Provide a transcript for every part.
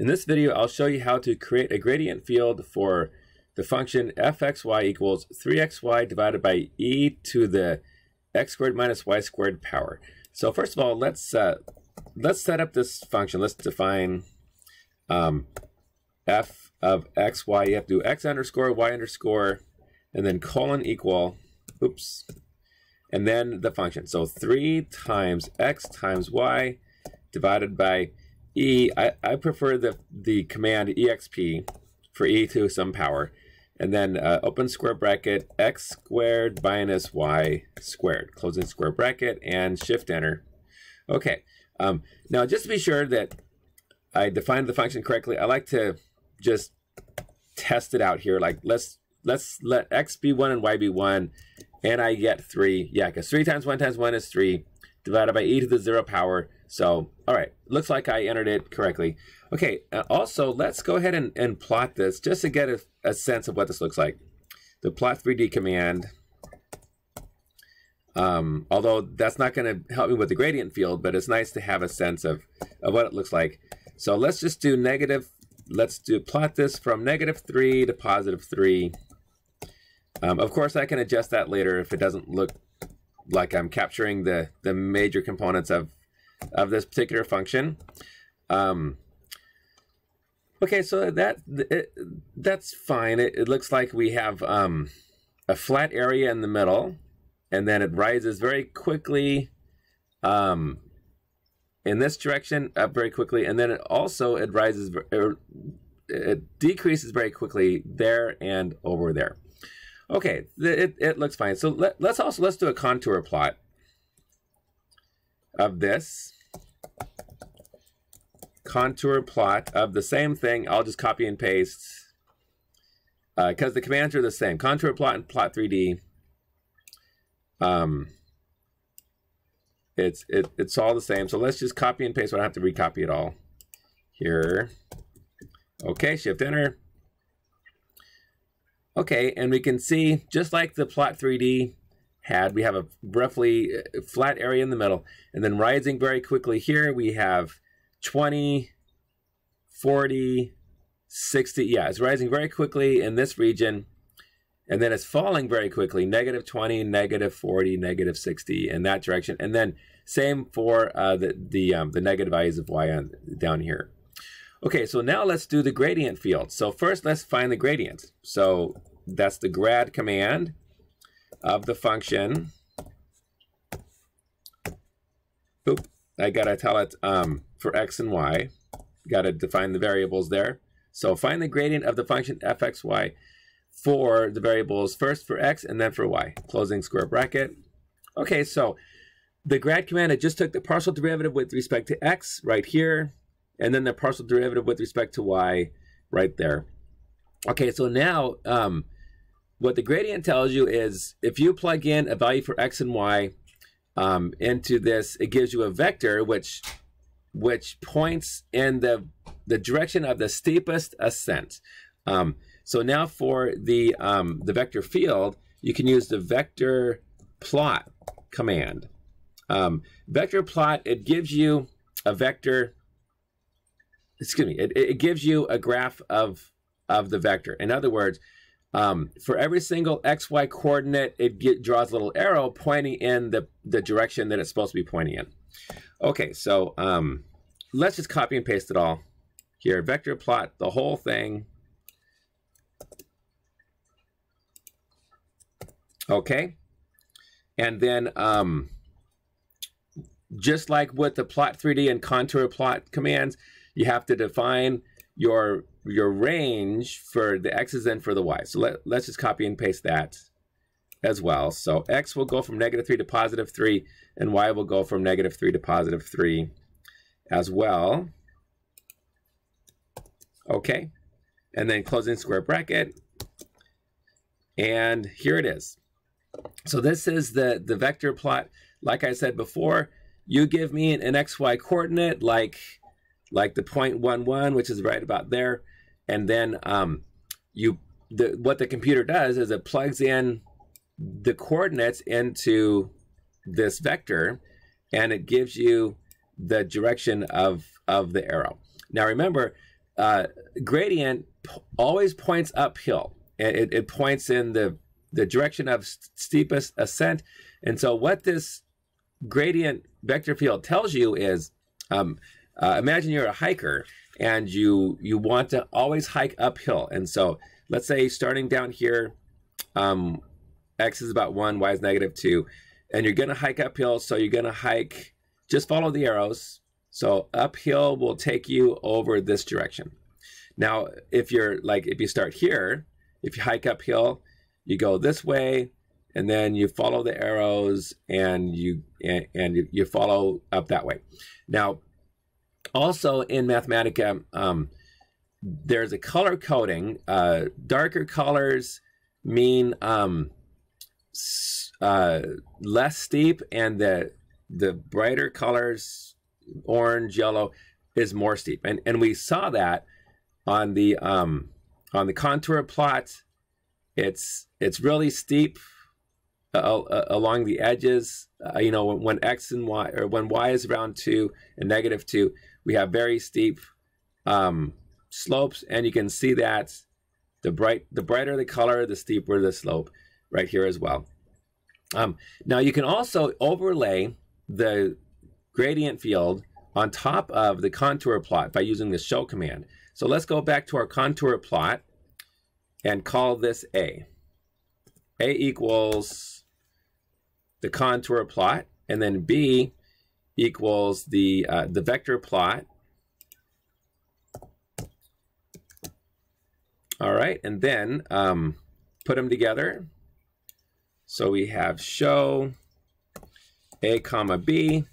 In this video, I'll show you how to create a gradient field for the function fxy equals 3xy divided by e to the x squared minus y squared power. So first of all, let's uh, let's set up this function. Let's define um, f of xy. You have to do x underscore y underscore and then colon equal, oops, and then the function. So 3 times x times y divided by e. I, I prefer the, the command exp for e to some power. And then uh, open square bracket, x squared minus y squared, closing square bracket, and shift enter. Okay, um, now just to be sure that I defined the function correctly, I like to just test it out here. Like let's let's let x be 1 and y be 1, and I get 3. Yeah, because 3 times 1 times 1 is 3, divided by e to the 0 power. So, all right, looks like I entered it correctly. Okay, uh, also, let's go ahead and, and plot this just to get a, a sense of what this looks like. The plot 3D command, um, although that's not going to help me with the gradient field, but it's nice to have a sense of, of what it looks like. So let's just do negative, let's do plot this from negative 3 to positive 3. Um, of course, I can adjust that later if it doesn't look like I'm capturing the, the major components of, of this particular function. Um, okay, so that it, that's fine. It, it, looks like we have um, a flat area in the middle, and then it rises very quickly um, in this direction up very quickly, and then it also it rises, it decreases very quickly there and over there. Okay, it, it looks fine. So let, let's also, let's do a contour plot of this. Contour plot of the same thing. I'll just copy and paste because uh, the commands are the same. Contour plot and plot 3D. Um, it's it, it's all the same. So let's just copy and paste. I don't have to recopy it all here. Okay, shift enter. Okay, and we can see, just like the plot 3D had, we have a roughly uh, flat area in the middle, and then rising very quickly here, we have 20, 40, 60, yeah, it's rising very quickly in this region, and then it's falling very quickly, negative 20, negative 40, negative 60 in that direction, and then same for uh, the, the, um, the negative values of y on, down here. Okay, so now let's do the gradient field. So first let's find the gradient. So that's the grad command of the function. Oop, I gotta tell it um, for x and y. Gotta define the variables there. So find the gradient of the function fxy for the variables first for x and then for y. Closing square bracket. Okay, so the grad command, I just took the partial derivative with respect to x right here and then the partial derivative with respect to y right there. Okay, so now um, what the gradient tells you is if you plug in a value for x and y um, into this, it gives you a vector which which points in the the direction of the steepest ascent. Um, so now for the um, the vector field, you can use the vector plot command. Um, vector plot it gives you a vector excuse me, it, it gives you a graph of of the vector. In other words, um, for every single xy coordinate, it get, draws a little arrow pointing in the, the direction that it's supposed to be pointing in. Okay, so um, let's just copy and paste it all here. Vector plot the whole thing. Okay, and then um, just like with the plot 3D and contour plot commands, you have to define your your range for the x's and for the y. So let, let's just copy and paste that as well. So x will go from negative 3 to positive 3, and y will go from negative 3 to positive 3 as well. Okay, and then closing square bracket. And here it is. So this is the, the vector plot. Like I said before, you give me an, an xy coordinate like like the 0.11, which is right about there. And then um, you, the, what the computer does is it plugs in the coordinates into this vector, and it gives you the direction of, of the arrow. Now remember, uh, gradient always points uphill. It, it points in the, the direction of steepest ascent. And so what this gradient vector field tells you is, um, uh, imagine you're a hiker and you you want to always hike uphill. And so let's say starting down here, um, x is about 1, y is negative 2, and you're to hike uphill. So you're to hike, just follow the arrows. So uphill will take you over this direction. Now, if you're like, if you start here, if you hike uphill, you go this way, and then you follow the arrows and you and, and you follow up that way. Now, also in Mathematica, um, there's a color coding. Uh, darker colors mean um, uh, less steep, and the the brighter colors, orange, yellow, is more steep. And and we saw that on the um, on the contour plot. It's it's really steep uh, along the edges. Uh, you know, when, when, x and y or when y is around two and negative two, we have very steep um, slopes, and you can see that the bright the brighter the color, the steeper the slope, right here as well. Um, now you can also overlay the gradient field on top of the contour plot by using the show command. So let's go back to our contour plot and call this A. A equals the contour plot, and then B equals the, uh, the vector plot. All right, and then um, put them together. So we have show A comma B,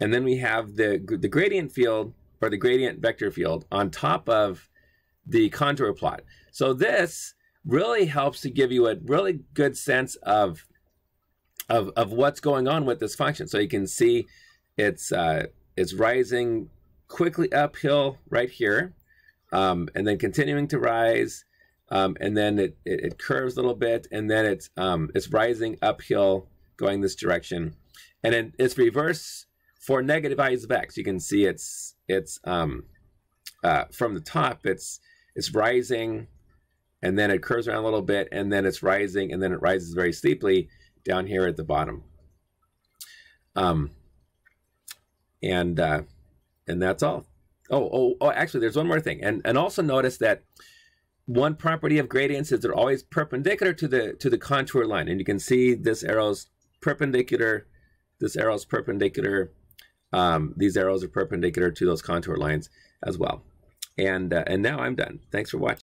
and then we have the, the gradient field or the gradient vector field on top of the contour plot. So this really helps to give you a really good sense of of, of what's going on with this function. So you can see it's uh, it's rising quickly uphill right here, um, and then continuing to rise, um, and then it, it, it, curves a little bit, and then it's um, it's rising uphill going this direction, and then it's reverse for negative values of x. You can see it's it's um, uh, from the top. It's it's rising and then it curves around a little bit, and then it's rising, and then it rises very steeply down here at the bottom. Um, and uh, and that's all. Oh, oh, oh, actually, there's one more thing, and and also notice that one property of gradients is they're always perpendicular to the to the contour line, and you can see this arrow's perpendicular, this arrow's perpendicular, um, these arrows are perpendicular to those contour lines as well. And uh, and now I'm done. Thanks for watching.